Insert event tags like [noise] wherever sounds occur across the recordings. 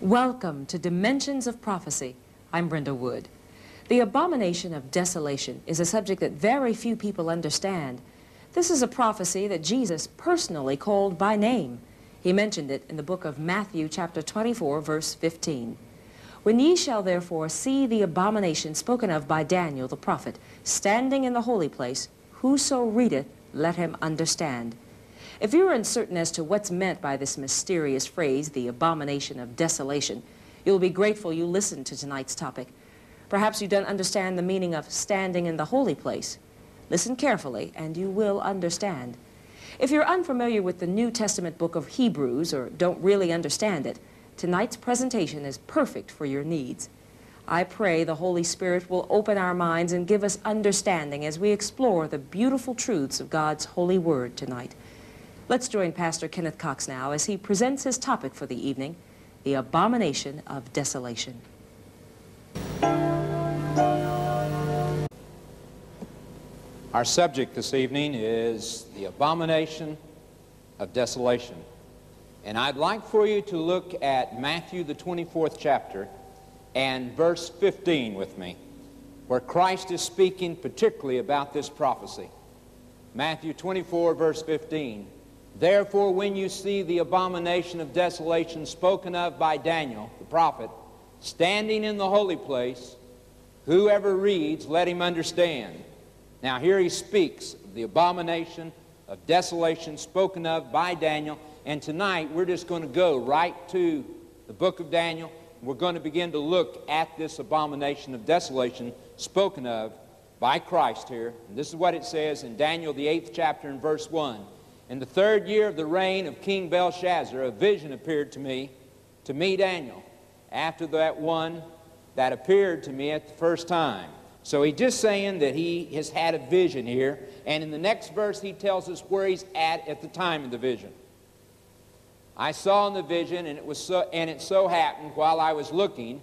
Welcome to Dimensions of Prophecy. I'm Brenda Wood. The abomination of desolation is a subject that very few people understand. This is a prophecy that Jesus personally called by name. He mentioned it in the book of Matthew, chapter 24, verse 15. When ye shall therefore see the abomination spoken of by Daniel the prophet, standing in the holy place, whoso readeth, let him understand. If you're uncertain as to what's meant by this mysterious phrase, the abomination of desolation, you'll be grateful you listened to tonight's topic. Perhaps you don't understand the meaning of standing in the holy place. Listen carefully, and you will understand. If you're unfamiliar with the New Testament book of Hebrews or don't really understand it, tonight's presentation is perfect for your needs. I pray the Holy Spirit will open our minds and give us understanding as we explore the beautiful truths of God's holy word tonight. Let's join Pastor Kenneth Cox now as he presents his topic for the evening, the abomination of desolation. Our subject this evening is the abomination of desolation. And I'd like for you to look at Matthew, the 24th chapter, and verse 15 with me, where Christ is speaking particularly about this prophecy. Matthew 24, verse 15. Therefore, when you see the abomination of desolation spoken of by Daniel, the prophet, standing in the holy place, whoever reads, let him understand. Now, here he speaks of the abomination of desolation spoken of by Daniel. And tonight, we're just going to go right to the book of Daniel. We're going to begin to look at this abomination of desolation spoken of by Christ here. And this is what it says in Daniel, the eighth chapter, and verse 1. In the third year of the reign of King Belshazzar, a vision appeared to me, to me, Daniel, after that one that appeared to me at the first time. So he's just saying that he has had a vision here. And in the next verse, he tells us where he's at at the time of the vision. I saw in the vision, and it, was so, and it so happened while I was looking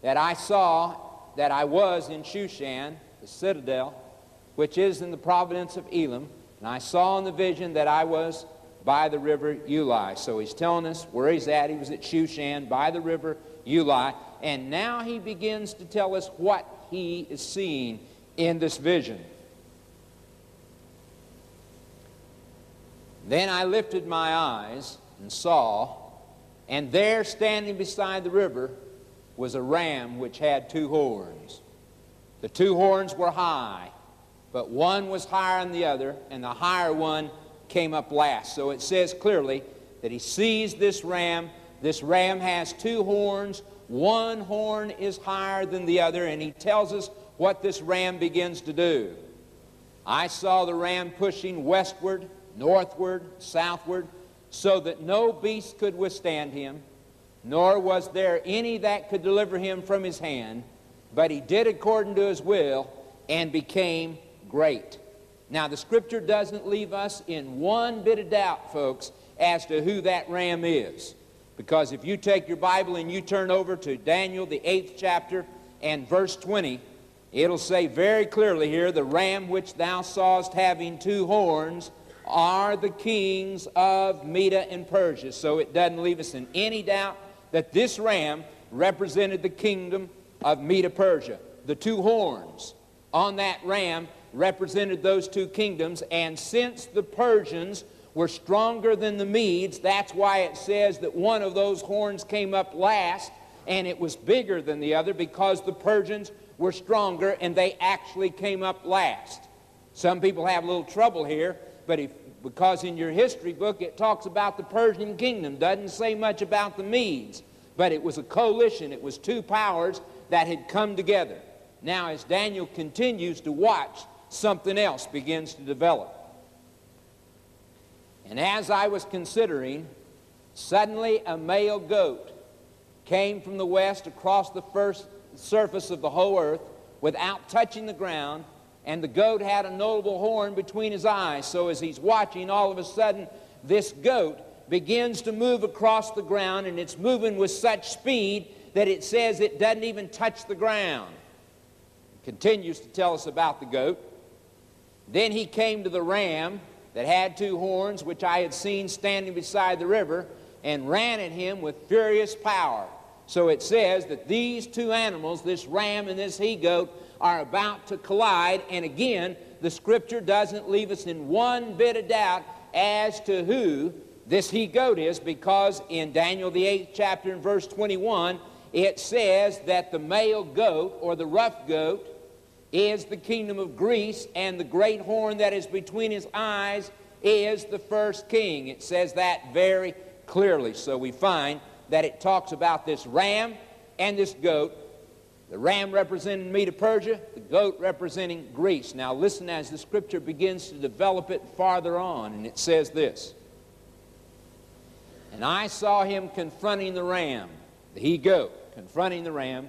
that I saw that I was in Shushan, the citadel, which is in the province of Elam, and I saw in the vision that I was by the river Ulai. So he's telling us where he's at. He was at Shushan by the river Ulai. And now he begins to tell us what he is seeing in this vision. Then I lifted my eyes and saw, and there standing beside the river was a ram which had two horns. The two horns were high but one was higher than the other, and the higher one came up last. So it says clearly that he sees this ram. This ram has two horns. One horn is higher than the other, and he tells us what this ram begins to do. I saw the ram pushing westward, northward, southward, so that no beast could withstand him, nor was there any that could deliver him from his hand. But he did according to his will and became great. Now, the scripture doesn't leave us in one bit of doubt, folks, as to who that ram is. Because if you take your Bible and you turn over to Daniel, the eighth chapter, and verse 20, it'll say very clearly here the ram which thou sawest having two horns are the kings of Media and Persia. So it doesn't leave us in any doubt that this ram represented the kingdom of Media Persia. The two horns on that ram represented those two kingdoms. And since the Persians were stronger than the Medes, that's why it says that one of those horns came up last and it was bigger than the other because the Persians were stronger and they actually came up last. Some people have a little trouble here, but if, because in your history book it talks about the Persian kingdom, doesn't say much about the Medes, but it was a coalition, it was two powers that had come together. Now, as Daniel continues to watch something else begins to develop. And as I was considering, suddenly a male goat came from the west across the first surface of the whole earth without touching the ground, and the goat had a notable horn between his eyes. So as he's watching, all of a sudden, this goat begins to move across the ground, and it's moving with such speed that it says it doesn't even touch the ground. It continues to tell us about the goat. Then he came to the ram that had two horns, which I had seen standing beside the river, and ran at him with furious power. So it says that these two animals, this ram and this he goat, are about to collide. And again, the scripture doesn't leave us in one bit of doubt as to who this he goat is because in Daniel the 8th chapter and verse 21, it says that the male goat or the rough goat is the kingdom of Greece and the great horn that is between his eyes is the first king. It says that very clearly. So we find that it talks about this ram and this goat the ram representing Medo Persia, the goat representing Greece. Now listen as the scripture begins to develop it farther on, and it says this. And I saw him confronting the ram, the he goat, confronting the ram.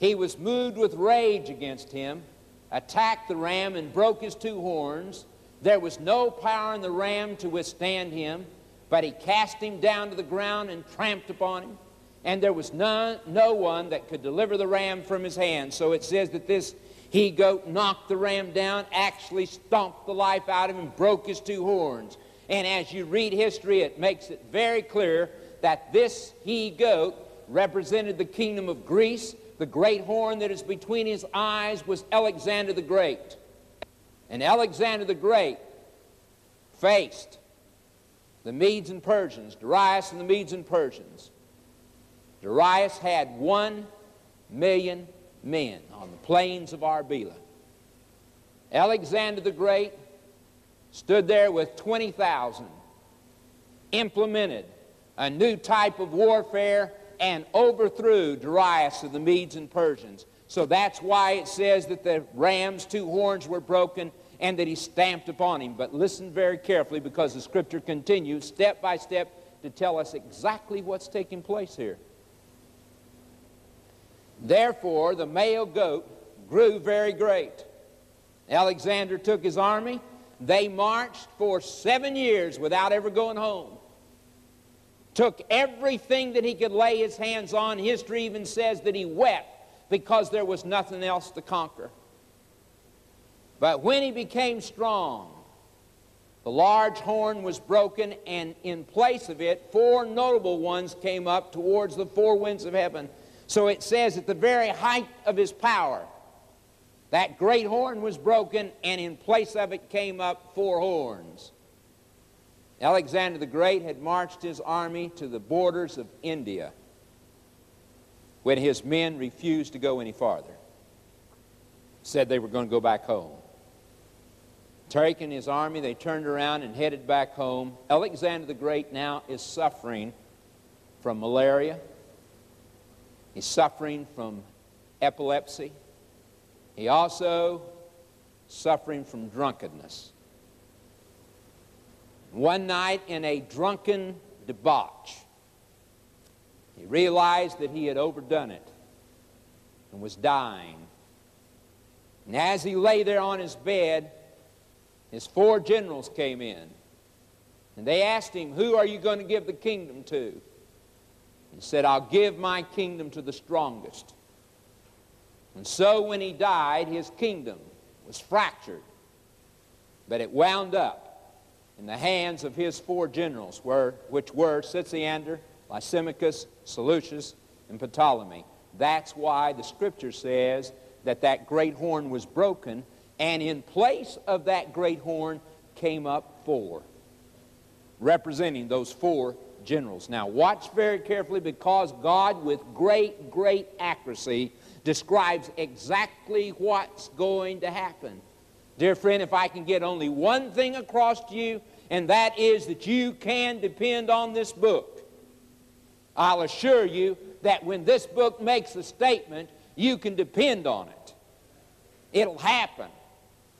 He was moved with rage against him, attacked the ram, and broke his two horns. There was no power in the ram to withstand him, but he cast him down to the ground and tramped upon him and there was none, no one that could deliver the ram from his hand. So it says that this he goat knocked the ram down, actually stomped the life out of him, broke his two horns. And as you read history, it makes it very clear that this he goat represented the kingdom of Greece. The great horn that is between his eyes was Alexander the Great. And Alexander the Great faced the Medes and Persians, Darius and the Medes and Persians. Darius had one million men on the plains of Arbela. Alexander the Great stood there with 20,000, implemented a new type of warfare, and overthrew Darius of the Medes and Persians. So that's why it says that the ram's two horns were broken and that he stamped upon him. But listen very carefully because the scripture continues step by step to tell us exactly what's taking place here. Therefore, the male goat grew very great. Alexander took his army. They marched for seven years without ever going home. Took everything that he could lay his hands on. History even says that he wept because there was nothing else to conquer. But when he became strong, the large horn was broken, and in place of it, four notable ones came up towards the four winds of heaven. So it says at the very height of his power, that great horn was broken, and in place of it came up four horns. Alexander the Great had marched his army to the borders of India when his men refused to go any farther. Said they were going to go back home. Taking his army, they turned around and headed back home. Alexander the Great now is suffering from malaria He's suffering from epilepsy. He also suffering from drunkenness. One night in a drunken debauch, he realized that he had overdone it and was dying. And as he lay there on his bed, his four generals came in. And they asked him, Who are you going to give the kingdom to? He said, I'll give my kingdom to the strongest. And so when he died, his kingdom was fractured. But it wound up in the hands of his four generals, were, which were Cassander, Lysimachus, Seleucus, and Ptolemy. That's why the scripture says that that great horn was broken, and in place of that great horn came up four, representing those four generals. Now, watch very carefully because God, with great, great accuracy, describes exactly what's going to happen. Dear friend, if I can get only one thing across to you, and that is that you can depend on this book. I'll assure you that when this book makes a statement, you can depend on it. It'll happen.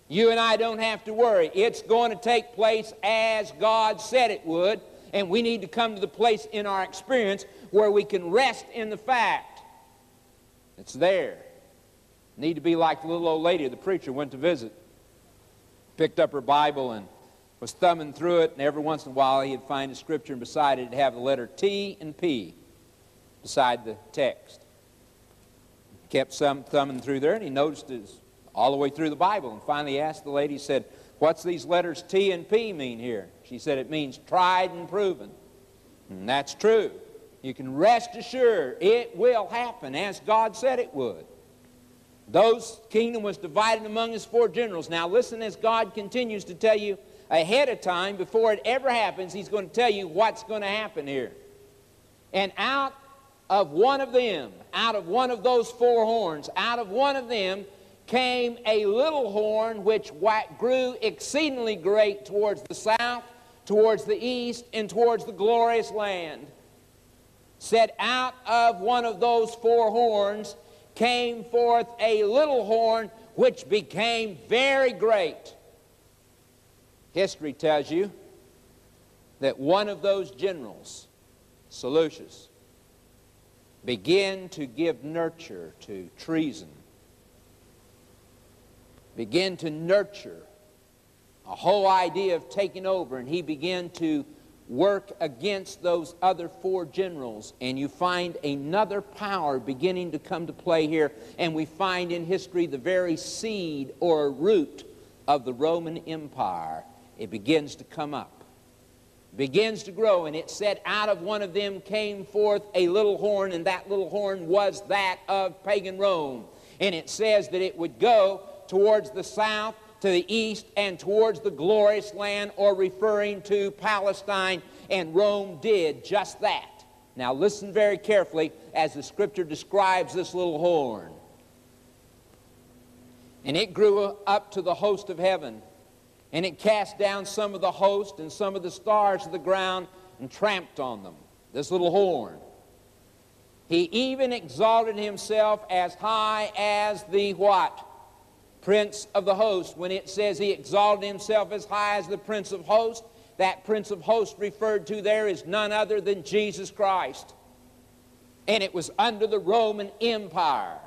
You and I don't have to worry. It's going to take place as God said it would, and we need to come to the place in our experience where we can rest in the fact it's there. Need to be like the little old lady the preacher went to visit. Picked up her Bible and was thumbing through it, and every once in a while he'd find a scripture and beside it would have the letter T and P beside the text. Kept some thumbing through there, and he noticed it all the way through the Bible. And finally asked the lady, he said, What's these letters T and P mean here? She said it means tried and proven. And that's true. You can rest assured it will happen as God said it would. Those kingdom was divided among his four generals. Now listen as God continues to tell you ahead of time, before it ever happens, he's going to tell you what's going to happen here. And out of one of them, out of one of those four horns, out of one of them came a little horn which grew exceedingly great towards the south, towards the east, and towards the glorious land. Said, out of one of those four horns came forth a little horn which became very great. History tells you that one of those generals, Seleucus, began to give nurture to treason, began to nurture a whole idea of taking over, and he began to work against those other four generals, and you find another power beginning to come to play here, and we find in history the very seed or root of the Roman Empire. It begins to come up, begins to grow, and it said, Out of one of them came forth a little horn, and that little horn was that of pagan Rome. And it says that it would go towards the south to the east and towards the glorious land, or referring to Palestine, and Rome did just that. Now, listen very carefully as the scripture describes this little horn. And it grew up to the host of heaven, and it cast down some of the host and some of the stars of the ground and tramped on them. This little horn. He even exalted himself as high as the what? Prince of the host. When it says he exalted himself as high as the prince of hosts, that prince of hosts referred to there is none other than Jesus Christ. And it was under the Roman Empire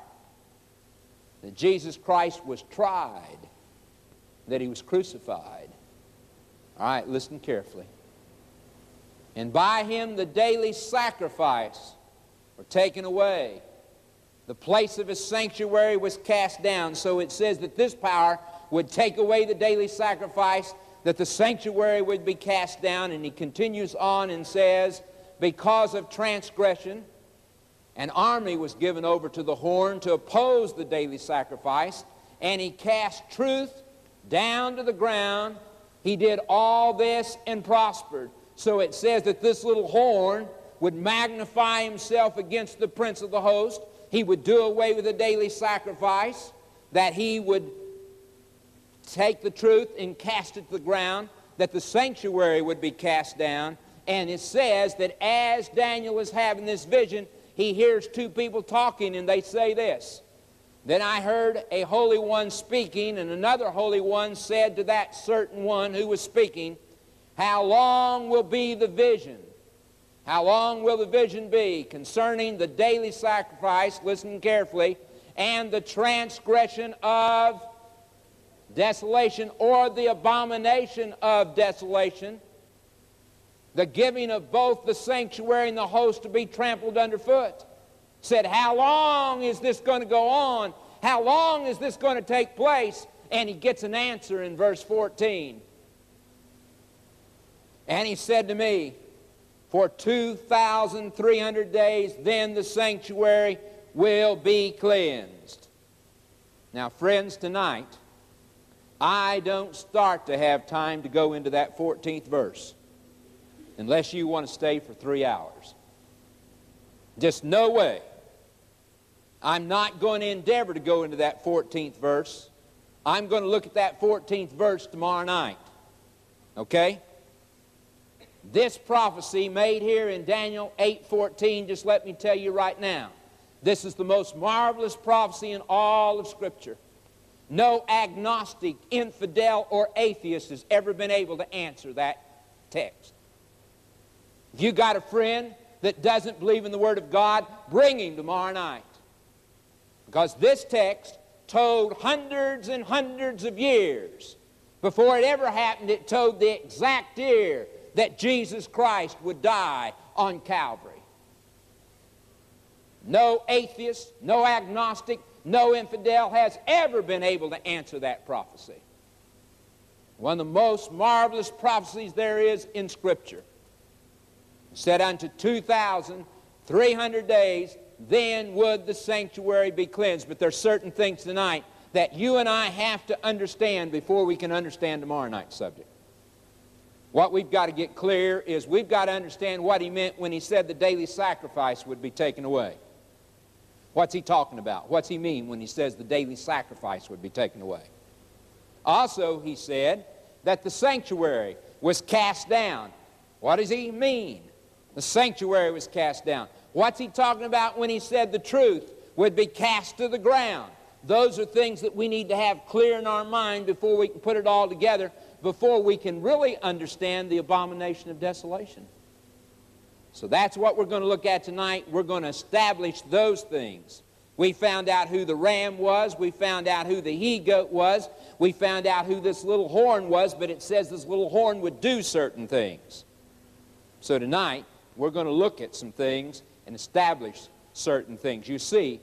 that Jesus Christ was tried, that he was crucified. All right, listen carefully. And by him the daily sacrifice were taken away the place of his sanctuary was cast down. So it says that this power would take away the daily sacrifice, that the sanctuary would be cast down. And he continues on and says, Because of transgression, an army was given over to the horn to oppose the daily sacrifice, and he cast truth down to the ground. He did all this and prospered. So it says that this little horn would magnify himself against the prince of the host he would do away with the daily sacrifice, that he would take the truth and cast it to the ground, that the sanctuary would be cast down. And it says that as Daniel is having this vision, he hears two people talking, and they say this. Then I heard a holy one speaking, and another holy one said to that certain one who was speaking, How long will be the vision? How long will the vision be concerning the daily sacrifice, listen carefully, and the transgression of desolation or the abomination of desolation, the giving of both the sanctuary and the host to be trampled underfoot? Said, How long is this going to go on? How long is this going to take place? And he gets an answer in verse 14. And he said to me, for 2,300 days, then the sanctuary will be cleansed. Now, friends, tonight, I don't start to have time to go into that 14th verse unless you want to stay for three hours. Just no way. I'm not going to endeavor to go into that 14th verse. I'm going to look at that 14th verse tomorrow night. Okay? This prophecy made here in Daniel 8:14, just let me tell you right now, this is the most marvelous prophecy in all of Scripture. No agnostic, infidel, or atheist has ever been able to answer that text. If you got a friend that doesn't believe in the Word of God, bring him tomorrow night. Because this text told hundreds and hundreds of years before it ever happened, it told the exact year that Jesus Christ would die on Calvary. No atheist, no agnostic, no infidel has ever been able to answer that prophecy. One of the most marvelous prophecies there is in Scripture. Said unto 2,300 days, then would the sanctuary be cleansed. But there are certain things tonight that you and I have to understand before we can understand tomorrow night's subject. What we've got to get clear is we've got to understand what he meant when he said the daily sacrifice would be taken away. What's he talking about? What's he mean when he says the daily sacrifice would be taken away? Also, he said that the sanctuary was cast down. What does he mean? The sanctuary was cast down. What's he talking about when he said the truth would be cast to the ground? Those are things that we need to have clear in our mind before we can put it all together before we can really understand the abomination of desolation. So that's what we're going to look at tonight. We're going to establish those things. We found out who the ram was. We found out who the he goat was. We found out who this little horn was, but it says this little horn would do certain things. So tonight, we're going to look at some things and establish certain things. You see,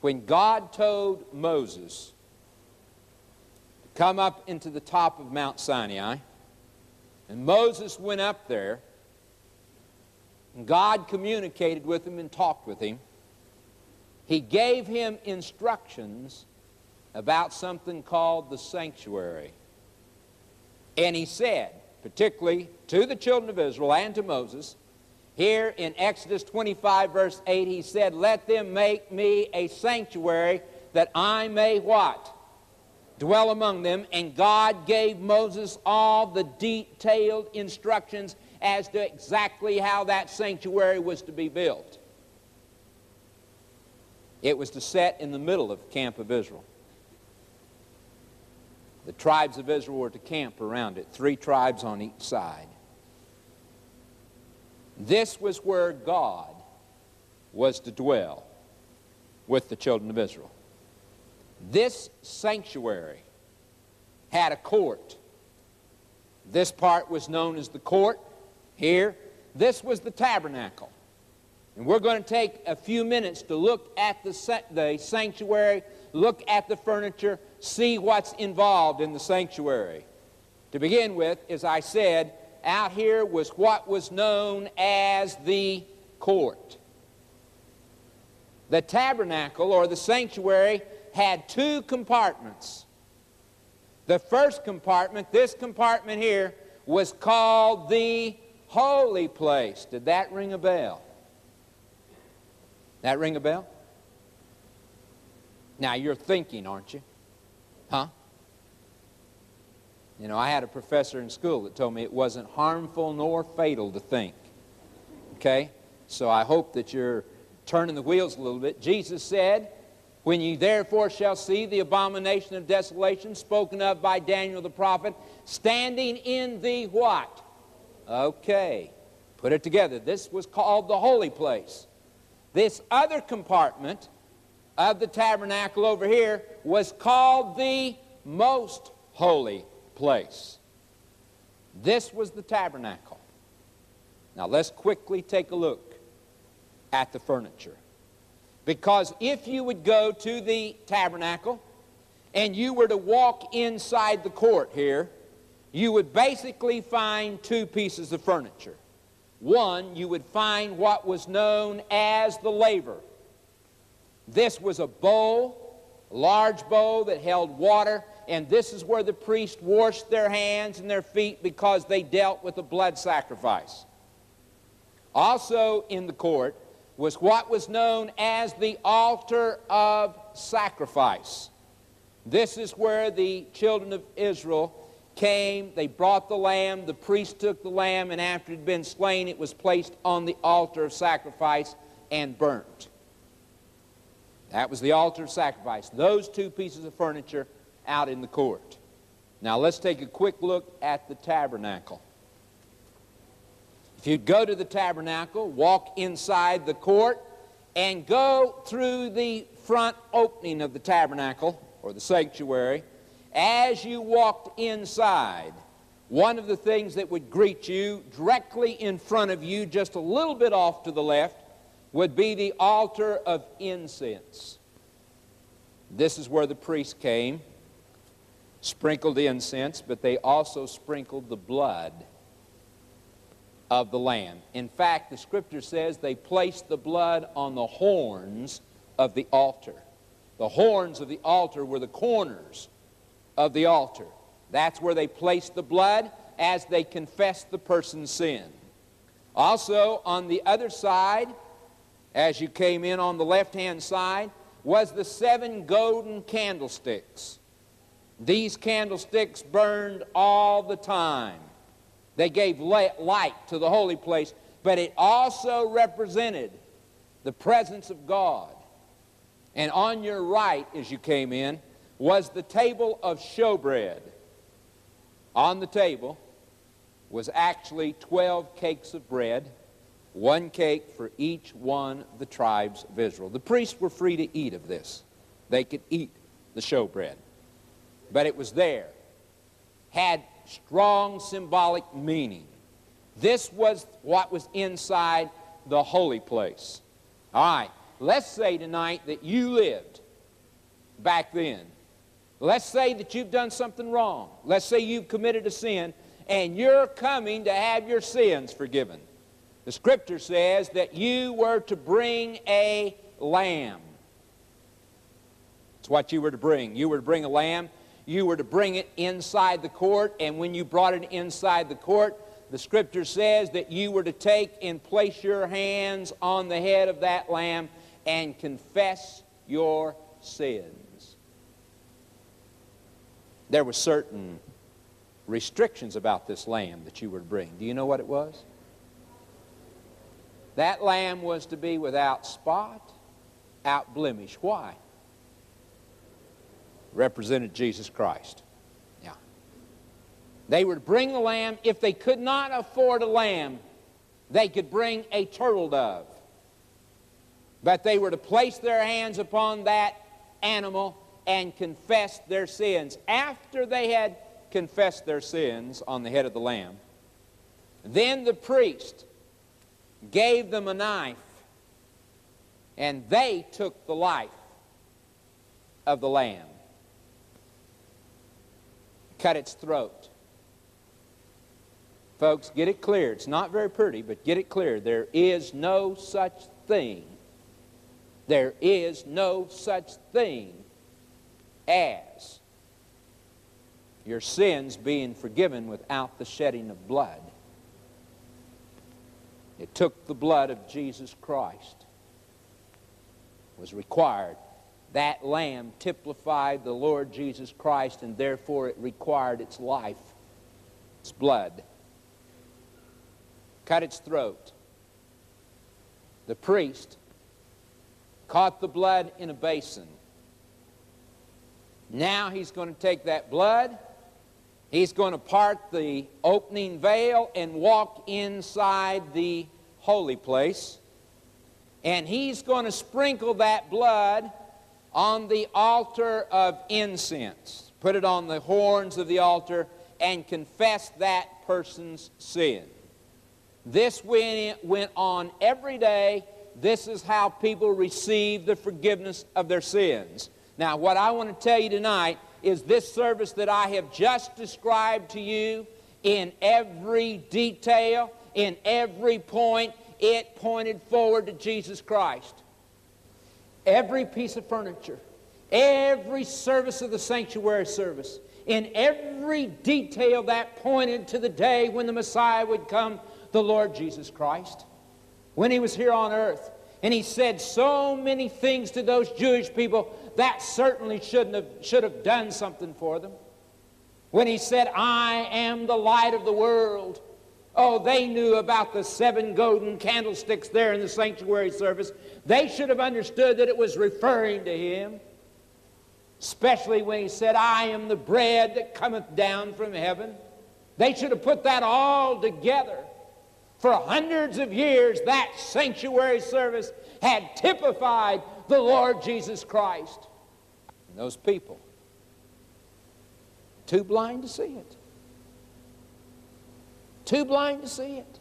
when God told Moses come up into the top of Mount Sinai. And Moses went up there. And God communicated with him and talked with him. He gave him instructions about something called the sanctuary. And he said, particularly to the children of Israel and to Moses, here in Exodus 25, verse 8, he said, Let them make me a sanctuary that I may what? Dwell among them, and God gave Moses all the detailed instructions as to exactly how that sanctuary was to be built. It was to set in the middle of the camp of Israel. The tribes of Israel were to camp around it, three tribes on each side. This was where God was to dwell with the children of Israel. This sanctuary had a court. This part was known as the court here. This was the tabernacle. And we're going to take a few minutes to look at the, the sanctuary, look at the furniture, see what's involved in the sanctuary. To begin with, as I said, out here was what was known as the court. The tabernacle or the sanctuary had two compartments. The first compartment, this compartment here, was called the holy place. Did that ring a bell? That ring a bell? Now you're thinking, aren't you? Huh? You know, I had a professor in school that told me it wasn't harmful nor fatal to think. Okay? So I hope that you're turning the wheels a little bit. Jesus said, when ye therefore shall see the abomination of desolation spoken of by Daniel the prophet, standing in the what? Okay. Put it together. This was called the holy place. This other compartment of the tabernacle over here was called the most holy place. This was the tabernacle. Now let's quickly take a look at the furniture. Because if you would go to the tabernacle and you were to walk inside the court here, you would basically find two pieces of furniture. One, you would find what was known as the laver. This was a bowl, a large bowl that held water, and this is where the priest washed their hands and their feet because they dealt with a blood sacrifice. Also in the court was what was known as the altar of sacrifice. This is where the children of Israel came, they brought the lamb, the priest took the lamb, and after it had been slain, it was placed on the altar of sacrifice and burnt. That was the altar of sacrifice. Those two pieces of furniture out in the court. Now let's take a quick look at the tabernacle. If you go to the tabernacle, walk inside the court, and go through the front opening of the tabernacle or the sanctuary, as you walked inside, one of the things that would greet you directly in front of you, just a little bit off to the left, would be the altar of incense. This is where the priests came, sprinkled incense, but they also sprinkled the blood of the Lamb. In fact, the scripture says they placed the blood on the horns of the altar. The horns of the altar were the corners of the altar. That's where they placed the blood as they confessed the person's sin. Also, on the other side, as you came in on the left hand side, was the seven golden candlesticks. These candlesticks burned all the time. They gave light to the holy place, but it also represented the presence of God. And on your right, as you came in, was the table of showbread. On the table was actually 12 cakes of bread, one cake for each one of the tribes of Israel. The priests were free to eat of this. They could eat the showbread. But it was there, had strong symbolic meaning. This was what was inside the holy place. All right, let's say tonight that you lived back then. Let's say that you've done something wrong. Let's say you've committed a sin and you're coming to have your sins forgiven. The scripture says that you were to bring a lamb. It's what you were to bring. You were to bring a lamb you were to bring it inside the court, and when you brought it inside the court, the scripture says that you were to take and place your hands on the head of that lamb and confess your sins. There were certain restrictions about this lamb that you were to bring. Do you know what it was? That lamb was to be without spot, out blemish. Why? Represented Jesus Christ. Yeah. They would bring the lamb. If they could not afford a lamb, they could bring a turtle dove. But they were to place their hands upon that animal and confess their sins. After they had confessed their sins on the head of the lamb, then the priest gave them a knife and they took the life of the lamb cut its throat. Folks, get it clear. It's not very pretty, but get it clear. There is no such thing. There is no such thing as your sins being forgiven without the shedding of blood. It took the blood of Jesus Christ was required that lamb typified the Lord Jesus Christ, and therefore it required its life, its blood. Cut its throat. The priest caught the blood in a basin. Now he's going to take that blood, he's going to part the opening veil and walk inside the holy place, and he's going to sprinkle that blood on the altar of incense. Put it on the horns of the altar and confess that person's sin. This went, on every day. This is how people receive the forgiveness of their sins. Now, what I want to tell you tonight is this service that I have just described to you in every detail, in every point, it pointed forward to Jesus Christ every piece of furniture, every service of the sanctuary service, in every detail that pointed to the day when the Messiah would come, the Lord Jesus Christ. When he was here on earth, and he said so many things to those Jewish people that certainly shouldn't have, should have done something for them. When he said, I am the light of the world, Oh, they knew about the seven golden candlesticks there in the sanctuary service. They should have understood that it was referring to him, especially when he said, I am the bread that cometh down from heaven. They should have put that all together. For hundreds of years, that sanctuary service had typified the Lord Jesus Christ. And those people, too blind to see it. Too blind to see it.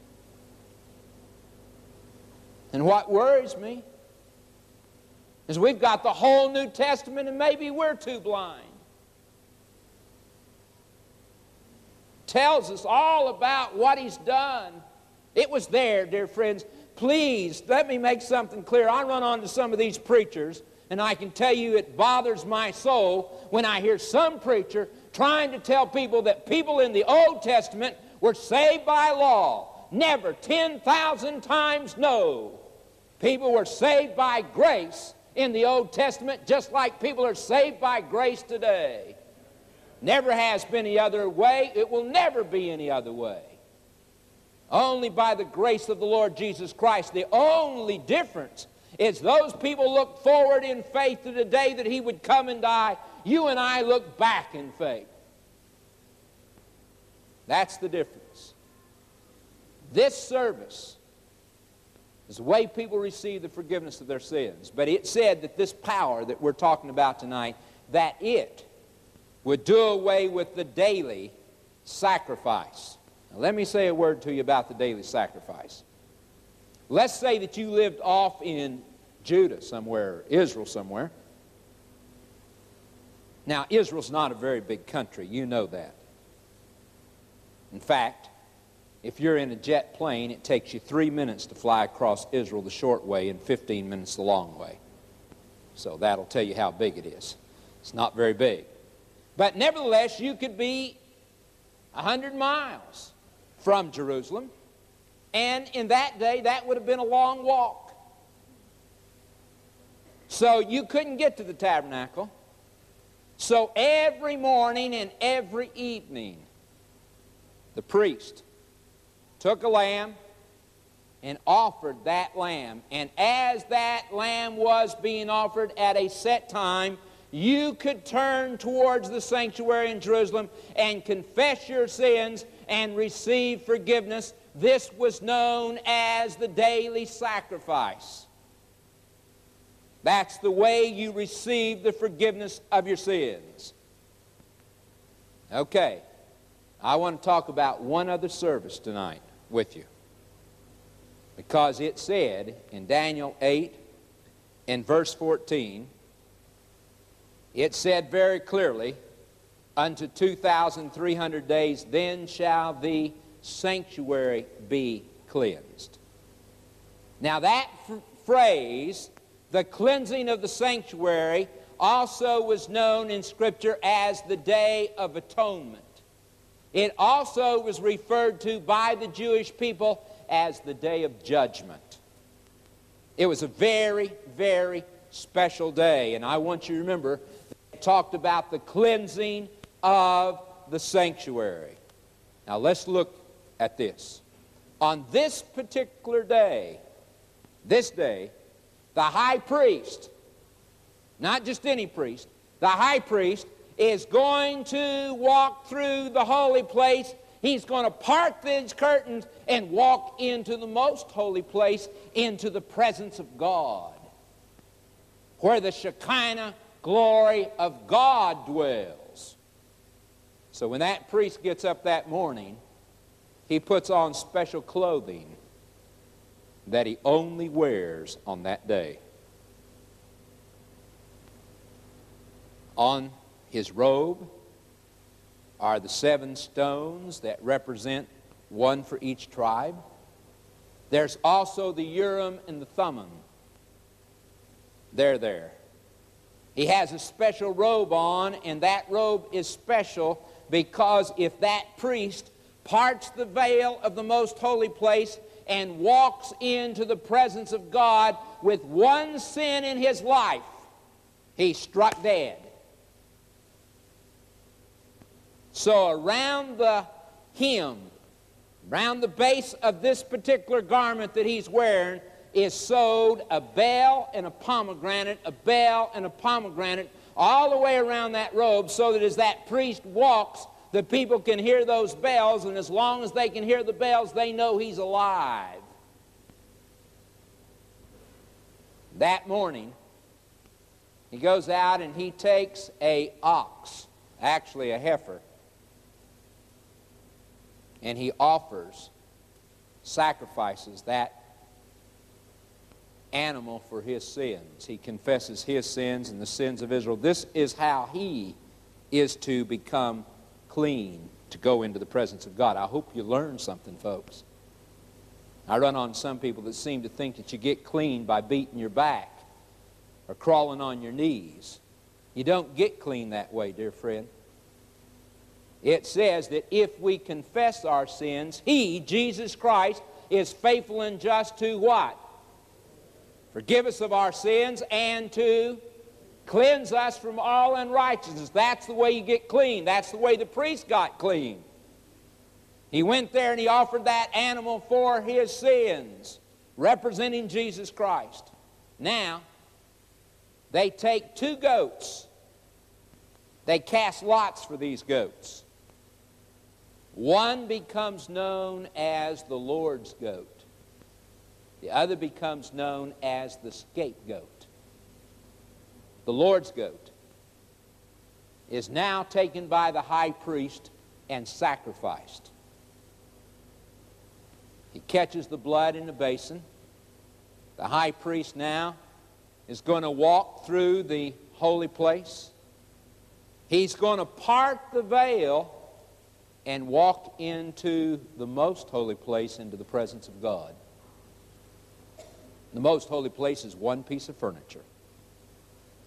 And what worries me is we've got the whole New Testament and maybe we're too blind. Tells us all about what he's done It was there, dear friends. Please, let me make something clear. I run on to some of these preachers, and I can tell you it bothers my soul when I hear some preacher trying to tell people that people in the Old Testament were saved by law. Never. 10,000 times no. People were saved by grace in the Old Testament just like people are saved by grace today. Never has been any other way. It will never be any other way. Only by the grace of the Lord Jesus Christ. The only difference is those people look forward in faith to the day that He would come and die. You and I look back in faith. That's the difference. This service is the way people receive the forgiveness of their sins. But it said that this power that we're talking about tonight, that it would do away with the daily sacrifice. Now, let me say a word to you about the daily sacrifice. Let's say that you lived off in Judah somewhere, Israel somewhere. Now, Israel's not a very big country. You know that. In fact, if you're in a jet plane, it takes you three minutes to fly across Israel the short way and 15 minutes the long way. So that'll tell you how big it is. It's not very big. But nevertheless, you could be 100 miles from Jerusalem, and in that day, that would have been a long walk. So you couldn't get to the tabernacle. So every morning and every evening, the priest took a lamb and offered that lamb. And as that lamb was being offered at a set time, you could turn towards the sanctuary in Jerusalem and confess your sins and receive forgiveness. This was known as the daily sacrifice. That's the way you receive the forgiveness of your sins. Okay, I want to talk about one other service tonight with you. Because it said in Daniel 8, in verse 14, it said very clearly, unto 2,300 days, then shall the sanctuary be cleansed. Now, that phrase, the cleansing of the sanctuary, also was known in Scripture as the Day of Atonement. It also was referred to by the Jewish people as the Day of Judgment. It was a very, very special day, and I want you to remember it talked about the cleansing of the sanctuary. Now let's look at this. On this particular day, this day, the high priest, not just any priest, the high priest is going to walk through the holy place. He's going to part these curtains and walk into the most holy place, into the presence of God, where the Shekinah glory of God dwells. So when that priest gets up that morning, he puts on special clothing that he only wears on that day. On his robe are the seven stones that represent one for each tribe. There's also the Urim and the Thummim. They're there. He has a special robe on, and that robe is special because if that priest parts the veil of the most holy place and walks into the presence of God with one sin in his life, he's struck dead. So around the hem, around the base of this particular garment that he's wearing, is sewed a bell and a pomegranate, a bell and a pomegranate, all the way around that robe, so that as that priest walks, the people can hear those bells, and as long as they can hear the bells, they know he's alive. That morning, he goes out and he takes a ox, actually a heifer, and he offers, sacrifices that animal for his sins. He confesses his sins and the sins of Israel. This is how he is to become clean to go into the presence of God. I hope you learn something, folks. I run on some people that seem to think that you get clean by beating your back or crawling on your knees. You don't get clean that way, dear friend. It says that if we confess our sins, He, Jesus Christ, is faithful and just to what? Forgive us of our sins and to cleanse us from all unrighteousness. That's the way you get clean. That's the way the priest got clean. He went there and he offered that animal for his sins, representing Jesus Christ. Now, they take two goats. They cast lots for these goats. One becomes known as the Lord's goat. The other becomes known as the scapegoat. The Lord's goat is now taken by the high priest and sacrificed. He catches the blood in the basin. The high priest now is going to walk through the holy place. He's going to part the veil and walk into the most holy place, into the presence of God. The most holy place is one piece of furniture.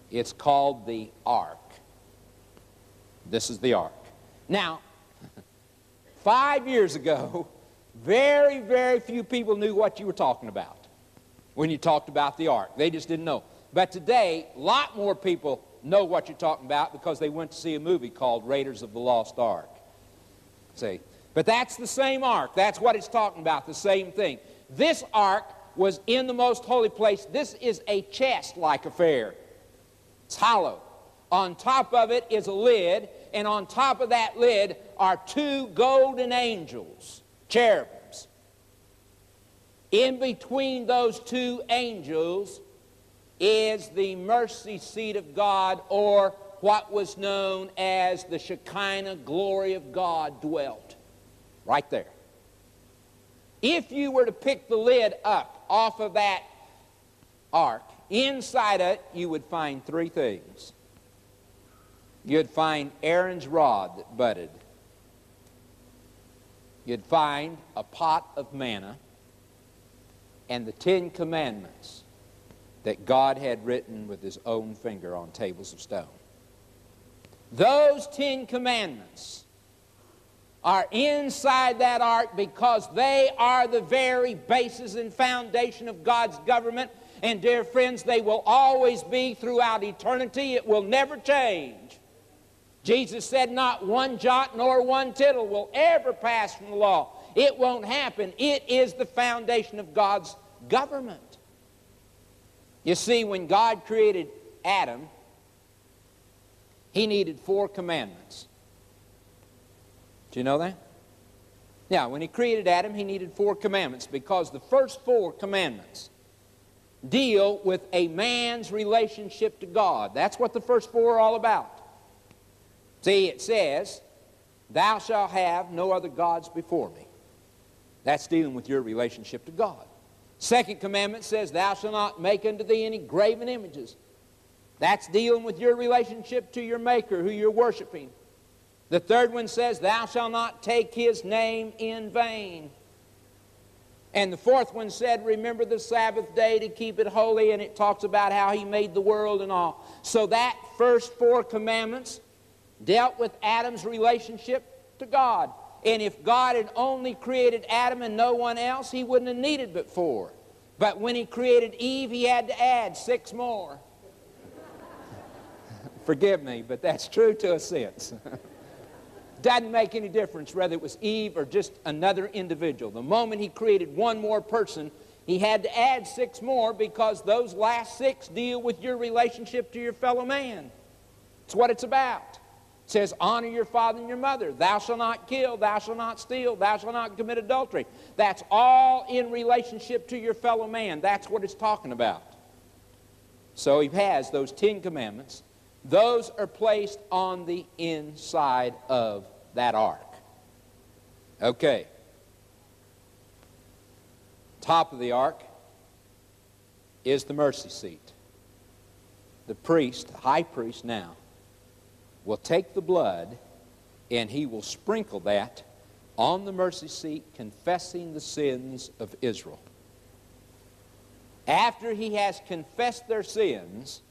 It's called the ark. This is the ark. Now, [laughs] five years ago, very, very few people knew what you were talking about when you talked about the ark. They just didn't know. But today, a lot more people know what you're talking about because they went to see a movie called Raiders of the Lost Ark. See? But that's the same ark. That's what it's talking about, the same thing. This ark was in the most holy place. This is a chest like affair. It's hollow. On top of it is a lid, and on top of that lid are two golden angels cherubims. In between those two angels is the mercy seat of God, or what was known as the Shekinah glory of God dwelt. Right there. If you were to pick the lid up off of that ark, inside it you would find three things. You'd find Aaron's rod that budded you'd find a pot of manna and the Ten Commandments that God had written with his own finger on tables of stone. Those Ten Commandments are inside that ark because they are the very basis and foundation of God's government. And, dear friends, they will always be throughout eternity. It will never change. Jesus said, Not one jot nor one tittle will ever pass from the law. It won't happen. It is the foundation of God's government. You see, when God created Adam, he needed four commandments. Do you know that? Yeah, when he created Adam, he needed four commandments because the first four commandments deal with a man's relationship to God. That's what the first four are all about. See, it says, Thou shalt have no other gods before me. That's dealing with your relationship to God. Second commandment says, Thou shalt not make unto thee any graven images. That's dealing with your relationship to your Maker who you're worshiping. The third one says, Thou shalt not take his name in vain. And the fourth one said, Remember the Sabbath day to keep it holy, and it talks about how he made the world and all. So that first four commandments dealt with Adam's relationship to God. And if God had only created Adam and no one else, he wouldn't have needed but four. But when he created Eve, he had to add six more. Forgive me, but that's true to a sense. [laughs] Doesn't make any difference whether it was Eve or just another individual. The moment he created one more person, he had to add six more because those last six deal with your relationship to your fellow man. It's what it's about It says, Honor your father and your mother. Thou shalt not kill. Thou shalt not steal. Thou shalt not commit adultery. That's all in relationship to your fellow man. That's what it's talking about. So he has those Ten Commandments. Those are placed on the inside of that ark. Okay. Top of the ark is the mercy seat. The priest, the high priest now, will take the blood and he will sprinkle that on the mercy seat confessing the sins of Israel. After he has confessed their sins,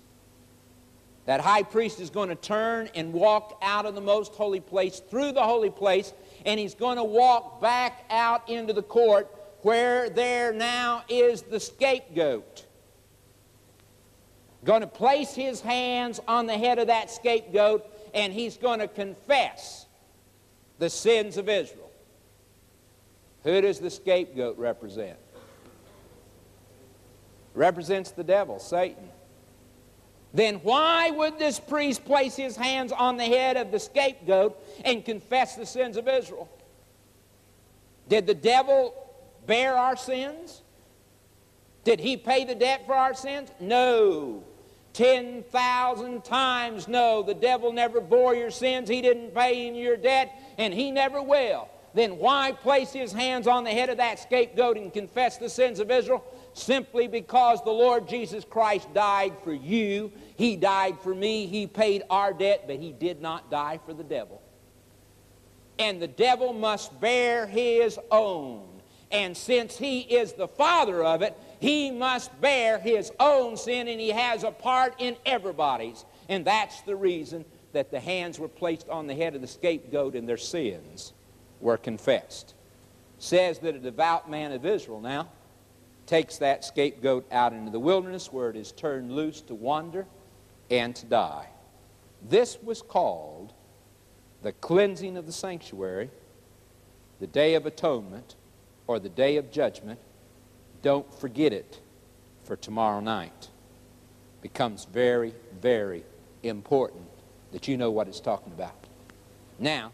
that high priest is going to turn and walk out of the most holy place through the holy place, and he's going to walk back out into the court where there now is the scapegoat. Going to place his hands on the head of that scapegoat, and he's going to confess the sins of Israel. Who does the scapegoat represent? Represents the devil, Satan. Then why would this priest place his hands on the head of the scapegoat and confess the sins of Israel? Did the devil bear our sins? Did he pay the debt for our sins? No. 10,000 times no. The devil never bore your sins. He didn't pay in your debt, and he never will. Then why place his hands on the head of that scapegoat and confess the sins of Israel? Simply because the Lord Jesus Christ died for you. He died for me. He paid our debt, but he did not die for the devil. And the devil must bear his own. And since he is the father of it, he must bear his own sin, and he has a part in everybody's. And that's the reason that the hands were placed on the head of the scapegoat and their sins were confessed. Says that a devout man of Israel now takes that scapegoat out into the wilderness where it is turned loose to wander and to die. This was called the cleansing of the sanctuary, the day of atonement, or the day of judgment. Don't forget it for tomorrow night. Becomes very, very important that you know what it's talking about. Now,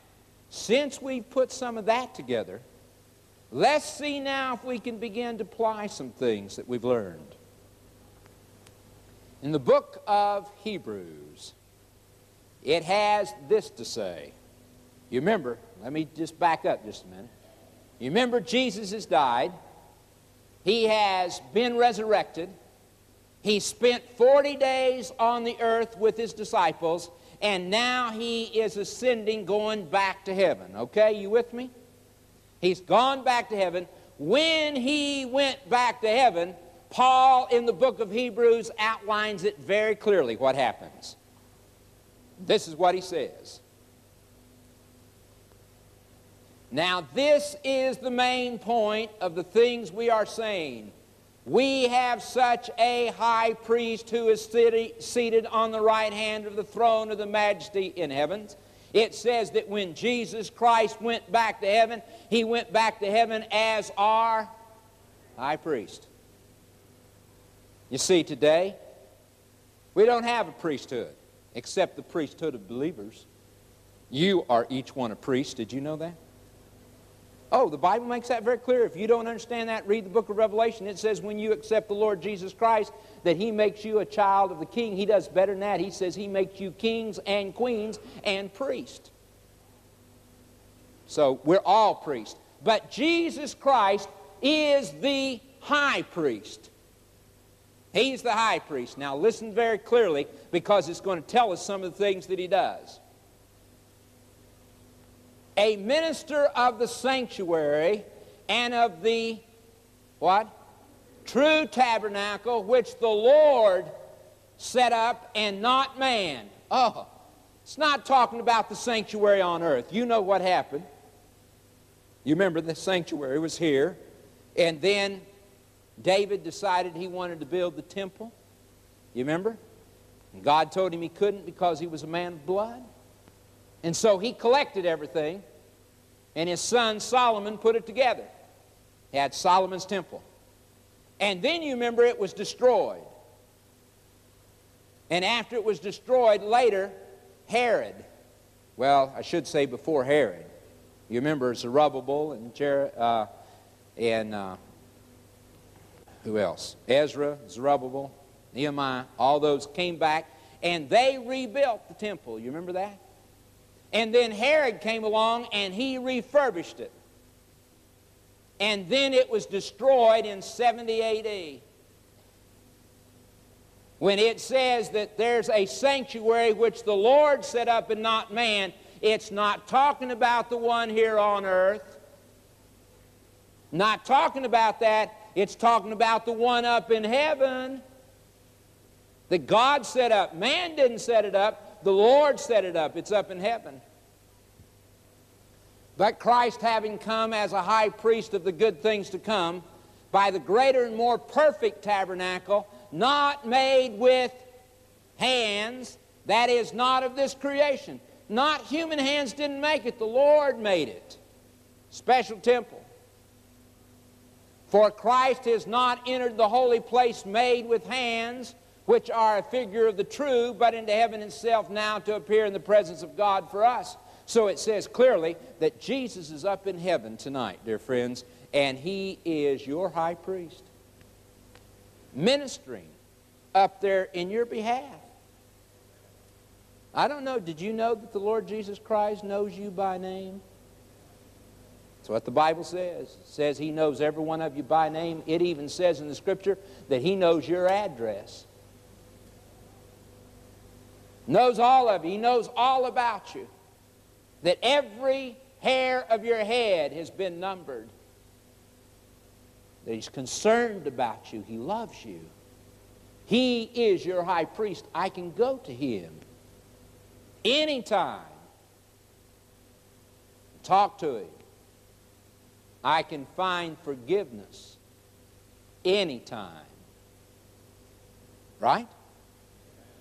since we've put some of that together, let's see now if we can begin to apply some things that we've learned. In the book of Hebrews, it has this to say. You remember, let me just back up just a minute. You remember Jesus has died. He has been resurrected. He spent 40 days on the earth with his disciples, and now he is ascending, going back to heaven. Okay, you with me? He's gone back to heaven. When he went back to heaven, Paul in the book of Hebrews outlines it very clearly what happens. This is what he says. Now, this is the main point of the things we are saying. We have such a high priest who is seated on the right hand of the throne of the majesty in heavens. It says that when Jesus Christ went back to heaven, he went back to heaven as our high priest. You see, today, we don't have a priesthood except the priesthood of believers. You are each one a priest. Did you know that? Oh, the Bible makes that very clear. If you don't understand that, read the book of Revelation. It says when you accept the Lord Jesus Christ, that He makes you a child of the King. He does better than that. He says He makes you kings and queens and priests. So we're all priests. But Jesus Christ is the high priest. He's the high priest. Now listen very clearly because it's going to tell us some of the things that He does a minister of the sanctuary and of the what? True tabernacle which the Lord set up and not man. Oh, it's not talking about the sanctuary on earth. You know what happened. You remember the sanctuary was here, and then David decided he wanted to build the temple. You remember? And God told him he couldn't because he was a man of blood. And so he collected everything, and his son Solomon put it together. He had Solomon's temple. And then you remember it was destroyed. And after it was destroyed, later, Herod, well, I should say before Herod, you remember Zerubbabel and, Jer- uh, and uh, who else? Ezra, Zerubbabel, Nehemiah, all those came back and they rebuilt the temple. You remember that? And then Herod came along and he refurbished it. And then it was destroyed in 70 AD. When it says that there's a sanctuary which the Lord set up and not man, it's not talking about the one here on earth. Not talking about that. It's talking about the one up in heaven that God set up. Man didn't set it up. The Lord set it up. It's up in heaven. But Christ having come as a high priest of the good things to come, by the greater and more perfect tabernacle, not made with hands, that is, not of this creation. Not human hands didn't make it, the Lord made it. Special temple. For Christ has not entered the holy place made with hands, which are a figure of the true, but into heaven itself now to appear in the presence of God for us. So it says clearly that Jesus is up in heaven tonight, dear friends, and he is your high priest, ministering up there in your behalf. I don't know, did you know that the Lord Jesus Christ knows you by name? That's what the Bible says. It says he knows every one of you by name. It even says in the scripture that he knows your address. Knows all of you. He knows all about you. That every hair of your head has been numbered that He's concerned about you. He loves you. He is your high priest. I can go to Him anytime. Talk to Him. I can find forgiveness anytime. Right?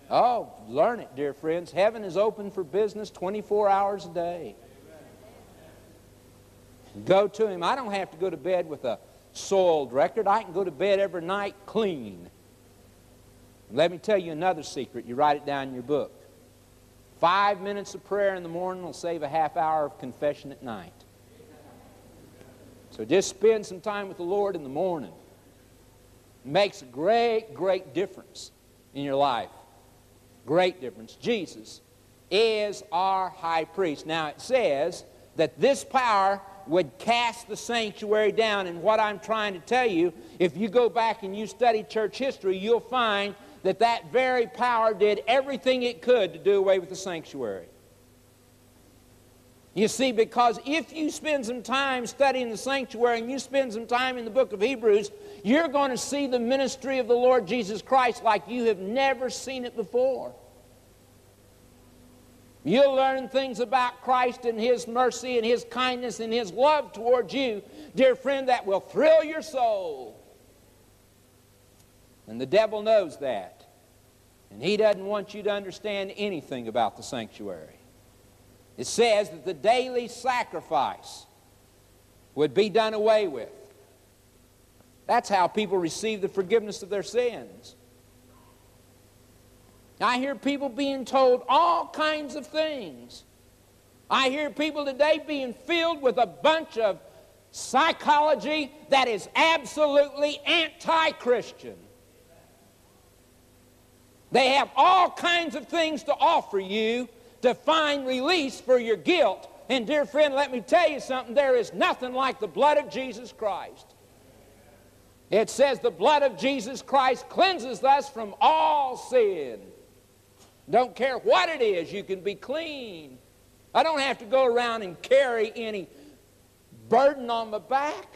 Oh, learn it, dear friends. Heaven is open for business 24 hours a day. Go to Him. I don't have to go to bed with a soiled record. I can go to bed every night clean. Let me tell you another secret. You write it down in your book. Five minutes of prayer in the morning will save a half hour of confession at night. So just spend some time with the Lord in the morning. It makes a great, great difference in your life. Great difference. Jesus is our high priest. Now it says that this power would cast the sanctuary down. And what I'm trying to tell you, if you go back and you study church history, you'll find that that very power did everything it could to do away with the sanctuary. You see, because if you spend some time studying the sanctuary and you spend some time in the book of Hebrews, you're going to see the ministry of the Lord Jesus Christ like you have never seen it before. You'll learn things about Christ and His mercy and His kindness and His love towards you, dear friend, that will thrill your soul. And the devil knows that. And he doesn't want you to understand anything about the sanctuary. It says that the daily sacrifice would be done away with. That's how people receive the forgiveness of their sins. I hear people being told all kinds of things. I hear people today being filled with a bunch of psychology that is absolutely anti Christian. They have all kinds of things to offer you to find release for your guilt. And, dear friend, let me tell you something there is nothing like the blood of Jesus Christ. It says the blood of Jesus Christ cleanses us from all sin. Don't care what it is, you can be clean. I don't have to go around and carry any burden on my back.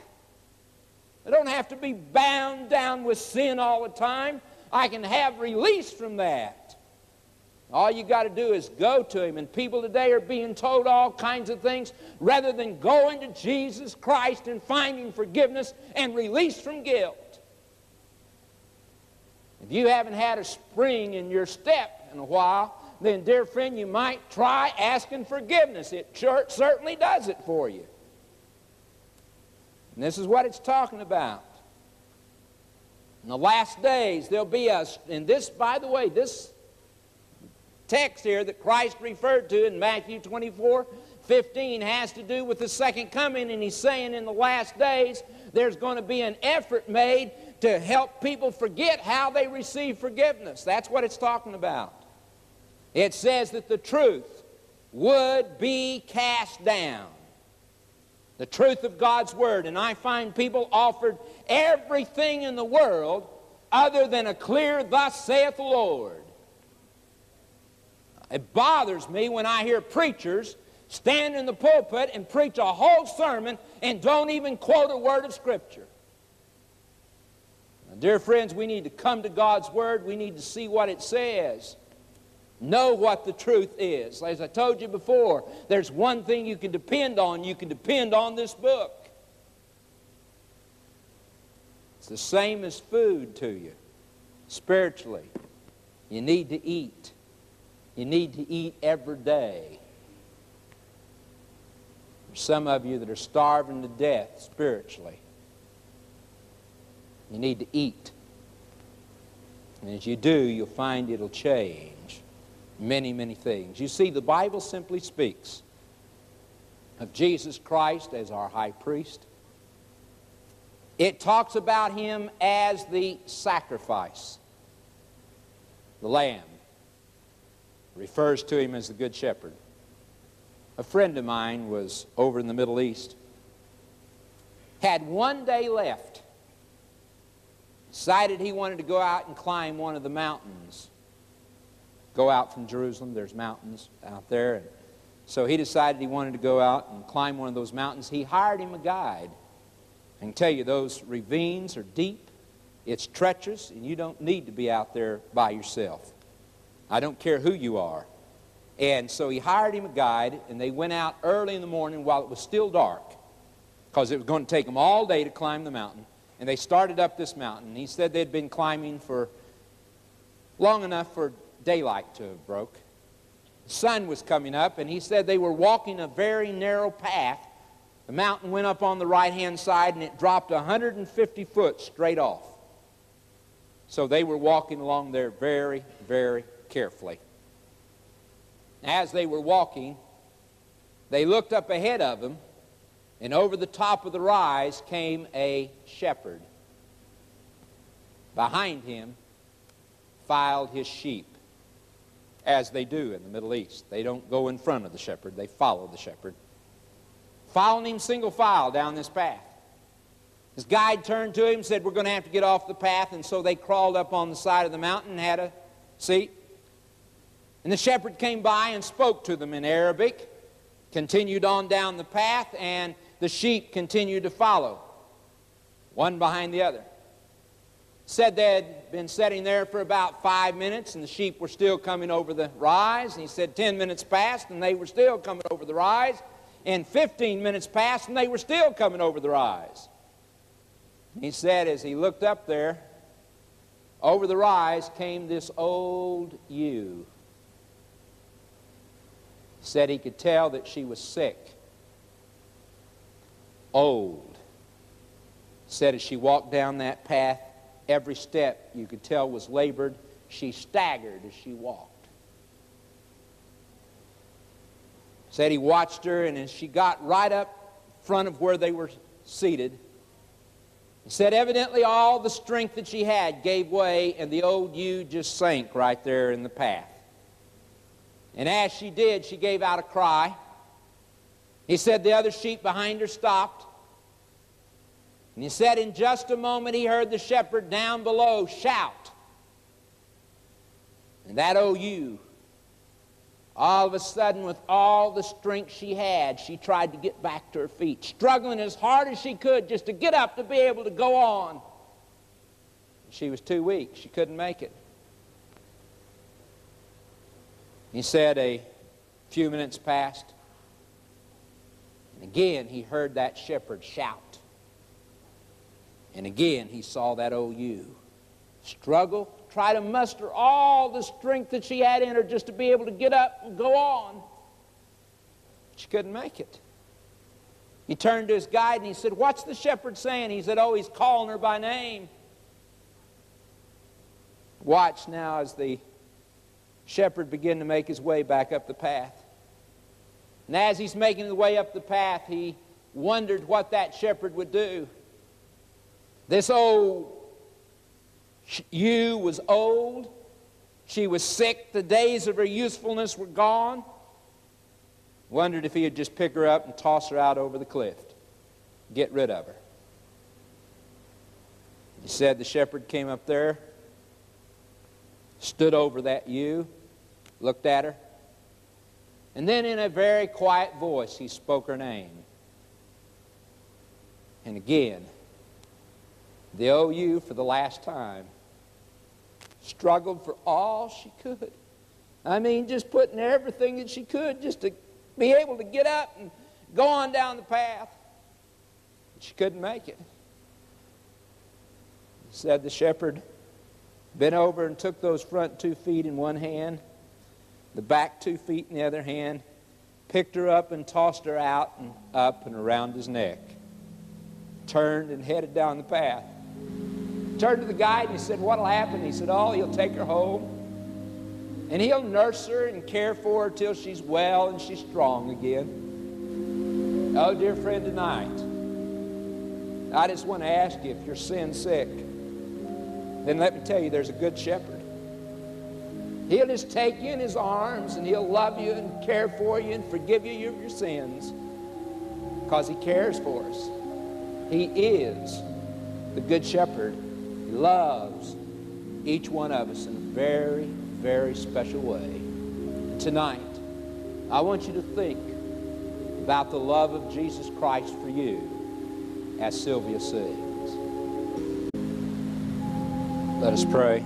I don't have to be bound down with sin all the time. I can have release from that. All you got to do is go to Him. And people today are being told all kinds of things rather than going to Jesus Christ and finding forgiveness and release from guilt. If you haven't had a spring in your step, in a while, then, dear friend, you might try asking forgiveness. It certainly does it for you. And this is what it's talking about. In the last days, there'll be a, and this, by the way, this text here that Christ referred to in Matthew 24 15 has to do with the second coming, and he's saying in the last days there's going to be an effort made to help people forget how they receive forgiveness. That's what it's talking about. It says that the truth would be cast down. The truth of God's Word. And I find people offered everything in the world other than a clear, Thus saith the Lord. It bothers me when I hear preachers stand in the pulpit and preach a whole sermon and don't even quote a word of Scripture. Now, dear friends, we need to come to God's Word. We need to see what it says. Know what the truth is. As I told you before, there's one thing you can depend on. You can depend on this book. It's the same as food to you, spiritually. You need to eat. You need to eat every day. There's some of you that are starving to death spiritually. You need to eat. And as you do, you'll find it'll change many, many things. You see, the Bible simply speaks of Jesus Christ as our high priest. It talks about him as the sacrifice, the lamb. Refers to him as the good shepherd. A friend of mine was over in the Middle East, had one day left, decided he wanted to go out and climb one of the mountains. Go out from Jerusalem, there's mountains out there. And so he decided he wanted to go out and climb one of those mountains. He hired him a guide. I can tell you, those ravines are deep, it's treacherous, and you don't need to be out there by yourself. I don't care who you are. And so he hired him a guide, and they went out early in the morning while it was still dark, because it was going to take them all day to climb the mountain. And they started up this mountain. He said they'd been climbing for long enough for daylight to have broke. The sun was coming up, and he said they were walking a very narrow path. The mountain went up on the right-hand side, and it dropped 150 foot straight off. So they were walking along there very, very carefully. As they were walking, they looked up ahead of them, and over the top of the rise came a shepherd. Behind him filed his sheep, as they do in the Middle East. They don't go in front of the shepherd, they follow the shepherd. Following him single file down this path. His guide turned to him and said, We're going to have to get off the path. And so they crawled up on the side of the mountain and had a seat. And the shepherd came by and spoke to them in Arabic, continued on down the path, and the sheep continued to follow, one behind the other. Said they had been sitting there for about five minutes, and the sheep were still coming over the rise. And he said 10 minutes passed, and they were still coming over the rise. And 15 minutes passed, and they were still coming over the rise. He said, as he looked up there, over the rise came this old ewe said he could tell that she was sick, old. Said as she walked down that path, every step you could tell was labored. She staggered as she walked. Said he watched her, and as she got right up front of where they were seated, said evidently all the strength that she had gave way, and the old ewe just sank right there in the path. And as she did, she gave out a cry. He said the other sheep behind her stopped. And he said in just a moment he heard the shepherd down below shout. And that ewe, all of a sudden, with all the strength she had, she tried to get back to her feet, struggling as hard as she could just to get up to be able to go on. She was too weak. She couldn't make it. He said a few minutes passed, and again he heard that shepherd shout. And again he saw that old ewe struggle, try to muster all the strength that she had in her just to be able to get up and go on. She couldn't make it. He turned to his guide and he said, What's the shepherd saying? He said, Oh, he's calling her by name. Watch now as the shepherd began to make his way back up the path. And as he's making the way up the path, he wondered what that shepherd would do. This old ewe was old. She was sick. The days of her usefulness were gone. Wondered if he would just pick her up and toss her out over the cliff, get rid of her. He said the shepherd came up there, stood over that ewe, looked at her, And then in a very quiet voice, he spoke her name. And again, the ewe, for the last time, struggled for all she could. I mean, just putting everything that she could just to be able to get up and go on down the path. But She couldn't make it. Said the shepherd, bent over and took those front two feet in one hand, the back two feet in the other hand, picked her up and tossed her out and up and around his neck. Turned and headed down the path. Turned to the guide and he said, What'll happen? He said, Oh, he'll take her home. And he'll nurse her and care for her till she's well and she's strong again. Oh, dear friend, tonight, I just want to ask you if you're sin sick, then let me tell you there's a good shepherd. He'll just take you in his arms and he'll love you and care for you and forgive you of your sins because he cares for us. He is the good shepherd. He loves each one of us in a very, very special way. Tonight, I want you to think about the love of Jesus Christ for you as Sylvia sings. Let us pray.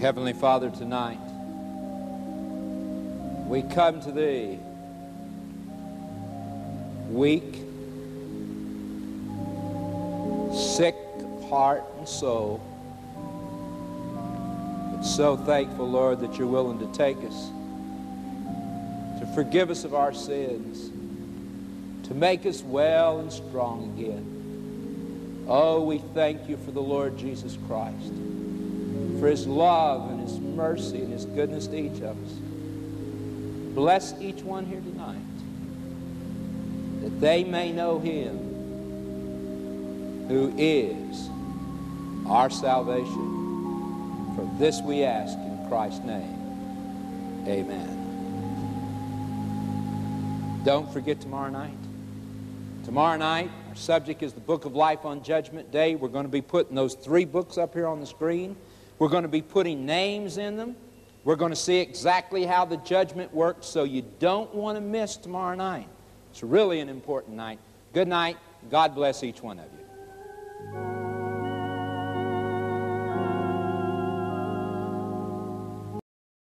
Heavenly Father, tonight we come to Thee weak, sick heart and soul, but so thankful, Lord, that You're willing to take us, to forgive us of our sins, to make us well and strong again. Oh, we thank You for the Lord Jesus Christ for his love and his mercy and his goodness to each of us. Bless each one here tonight that they may know him who is our salvation. For this we ask in Christ's name. Amen. Don't forget tomorrow night. Tomorrow night, our subject is the book of life on Judgment Day. We're going to be putting those three books up here on the screen. We're going to be putting names in them. We're going to see exactly how the judgment works, so you don't want to miss tomorrow night. It's really an important night. Good night. God bless each one of you.